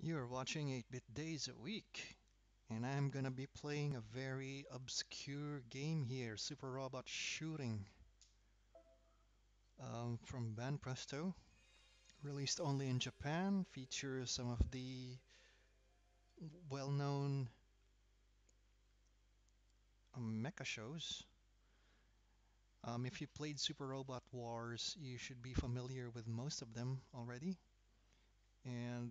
You're watching 8-Bit Days a Week, and I'm gonna be playing a very obscure game here, Super Robot Shooting, um, from Banpresto. Released only in Japan, features some of the well-known mecha shows. Um, if you played Super Robot Wars, you should be familiar with most of them already. And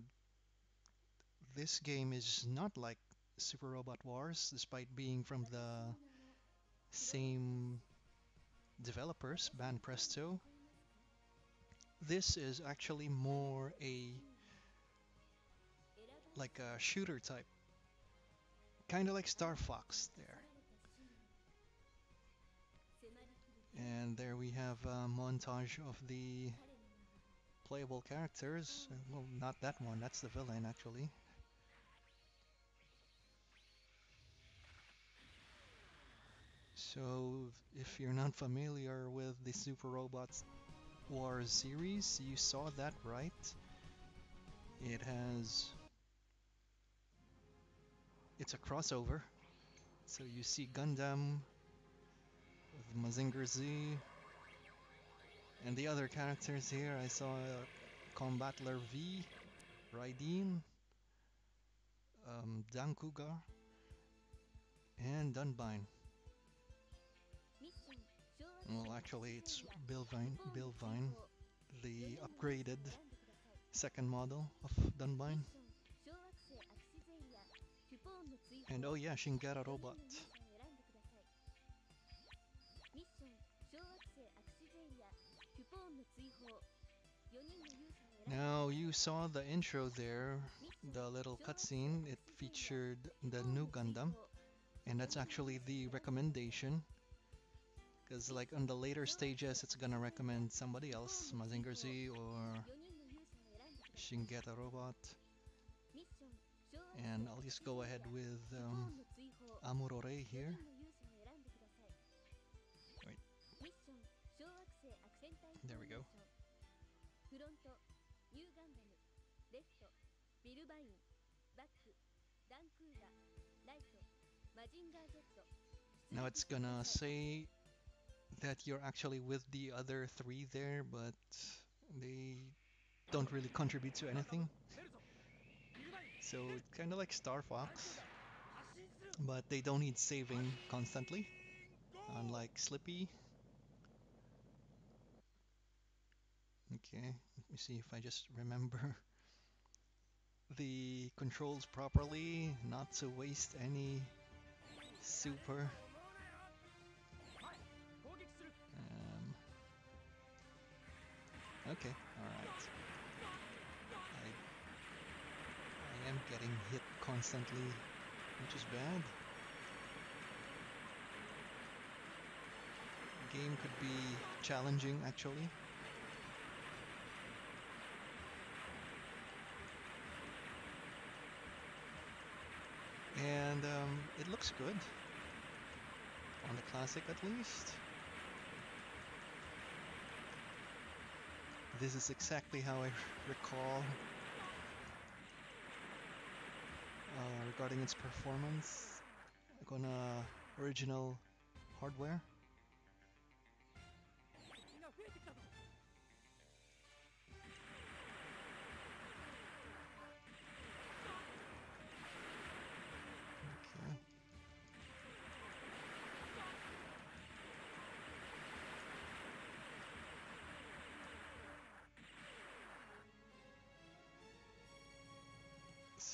this game is not like Super Robot Wars, despite being from the same developers, Banpresto. This is actually more a like a shooter type, kind of like Star Fox there. And there we have a montage of the playable characters. Well, not that one, that's the villain actually. So, if you're not familiar with the Super Robots Wars series, you saw that right. It has. It's a crossover. So you see Gundam with Mazinger Z. And the other characters here, I saw Combattler V, Raideen, um, Dancouga, and Dunbine. Well, actually, it's Bilvine, Bilvine, the upgraded second model of Dunbine. And oh yeah, Shin Getter Robot. Now you saw the intro there, the little cutscene. It featured the Nu Gundam, and that's actually the recommendation. Because like on the later stages, it's gonna recommend somebody else, Mazinger Z or Shin Getter Robot. And I'll just go ahead with um, Amuro Ray here. Wait. There we go. Now it's gonna say that you're actually with the other three there, but they don't really contribute to anything. So it's kind of like Star Fox, but they don't need saving constantly, unlike Slippy. Okay, let me see if I just remember the controls properly, not to waste any super. Okay, alright. I, I am getting hit constantly, which is bad. Game could be challenging actually. And um, it looks good. On the classic at least. This is exactly how I recall uh, regarding its performance on original hardware.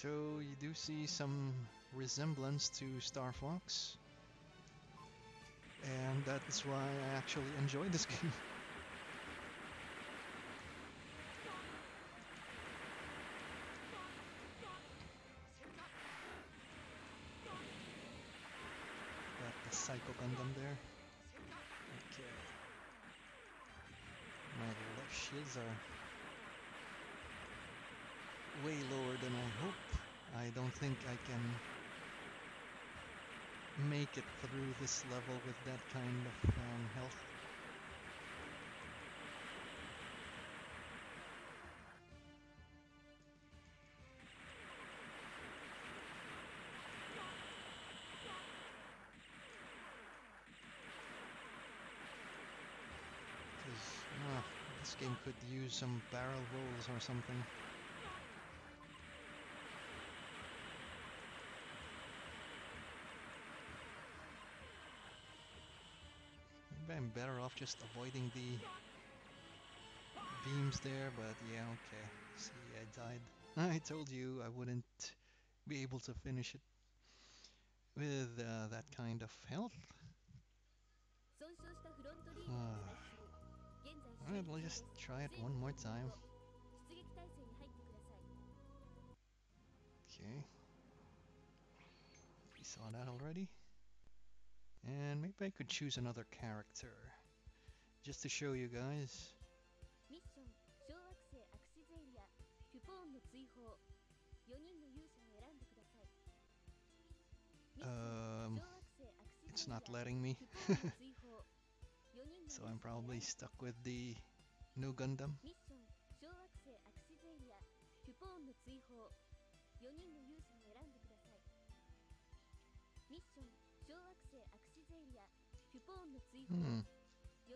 So you do see some resemblance to Star Fox. And that is why I actually enjoy this game. Got the Psycho Gundam there. Okay. My left shields are way lower than I hope. I don't think I can make it through this level with that kind of um, health. Cause, uh, ah, this game could use some barrel rolls or something. Better off just avoiding the beams there, but yeah, okay. See, I died. I told you I wouldn't be able to finish it with uh, that kind of health. Uh, Alright, we'll just try it one more time. Okay. We saw that already. And maybe I could choose another character. Just to show you guys. Um, it's not letting me. so I'm probably stuck with the Nu Gundam. Hmm.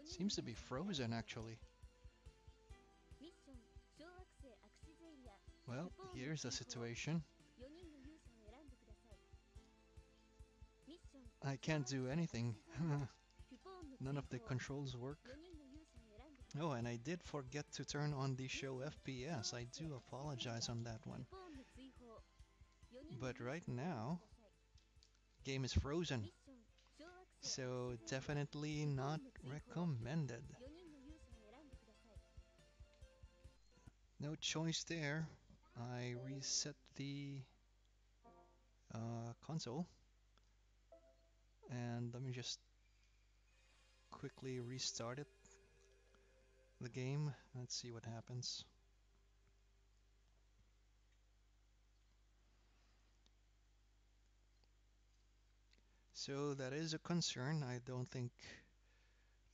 Seems to be frozen actually. Well, here's the situation. I can't do anything. None of the controls work. Oh, and I did forget to turn on the show FPS. I do apologize on that one. But right now, game is frozen. So definitely not recommended. No choice there. I reset the uh, console and let me just quickly restart it the game let's see what happens so that is a concern I don't think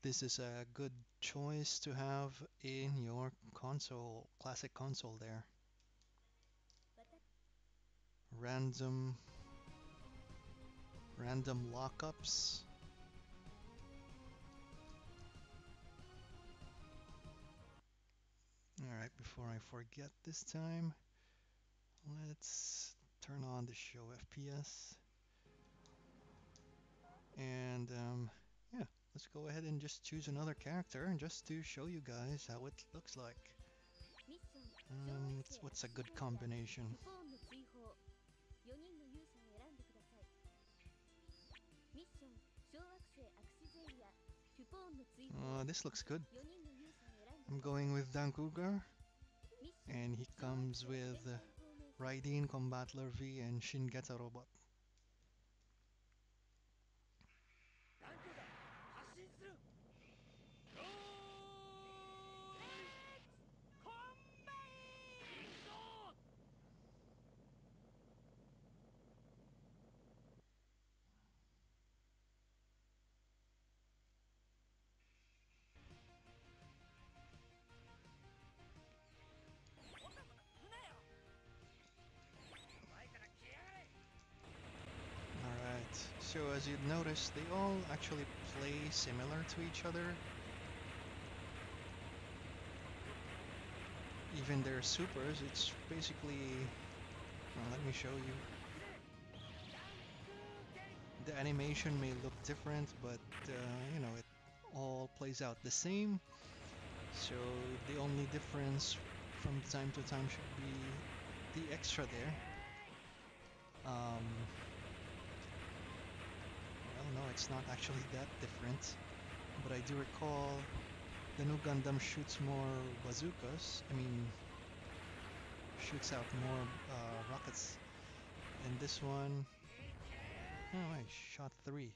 this is a good choice to have in your console classic console there random random lockups. Alright, before I forget this time, let's turn on the show FPS. And um, yeah, let's go ahead and just choose another character and just to show you guys how it looks like. Um, what's a good combination? Uh, this looks good. I'm going with Dancouga And he comes with uh, Raideen, Combattler V, and Shin Getter Robot. So as you'd notice, they all actually play similar to each other. Even their supers, it's basically... Well, let me show you. The animation may look different, but uh, you know, it all plays out the same. So the only difference from time to time should be the extra there. Um, it's not actually that different. But I do recall the Nu Gundam shoots more bazookas. I mean, shoots out more uh, rockets. And this one, oh, I shot three.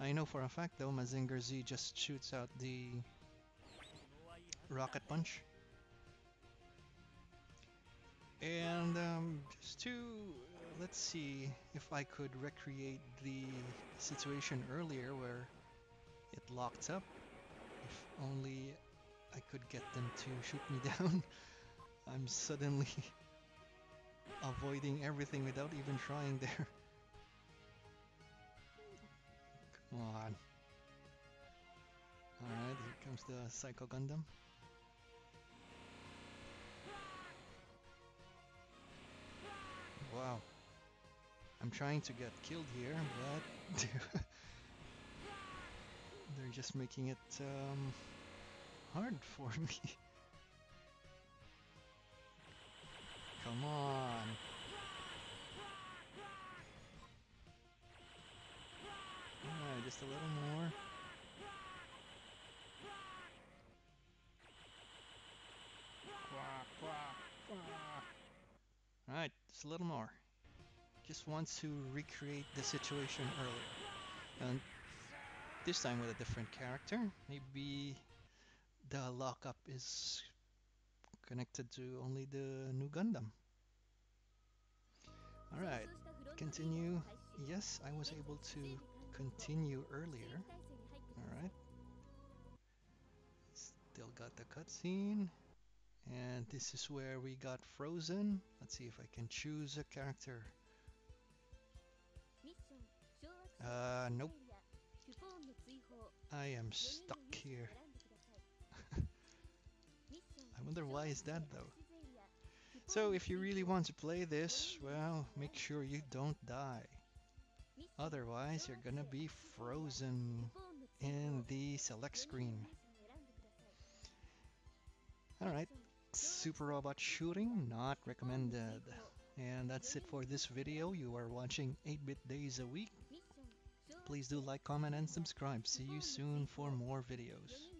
I know for a fact though, Mazinger Z just shoots out the rocket punch. And um, just to let's see if I could recreate the situation earlier where it locked up. If only I could get them to shoot me down. I'm suddenly avoiding everything without even trying there. Come on. Alright, here comes the Psycho Gundam. Wow. I'm trying to get killed here, but they're just making it um, hard for me. Come on. Alright, just a little more. Alright, just a little more. Just wants to recreate the situation earlier. And this time with a different character. Maybe the lockup is connected to only the Nu Gundam. Alright, continue. Yes, I was able to continue earlier. Alright. Still got the cutscene. And this is where we got frozen. Let's see if I can choose a character. Uh, nope. I am stuck here. I wonder why is that though. So if you really want to play this, well, make sure you don't die. Otherwise, you're gonna be frozen in the select screen. Alright, Super Robot Shooting, not recommended. And that's it for this video. You are watching 8-Bit Days a Week. Please do like, comment, and subscribe. See you soon for more videos.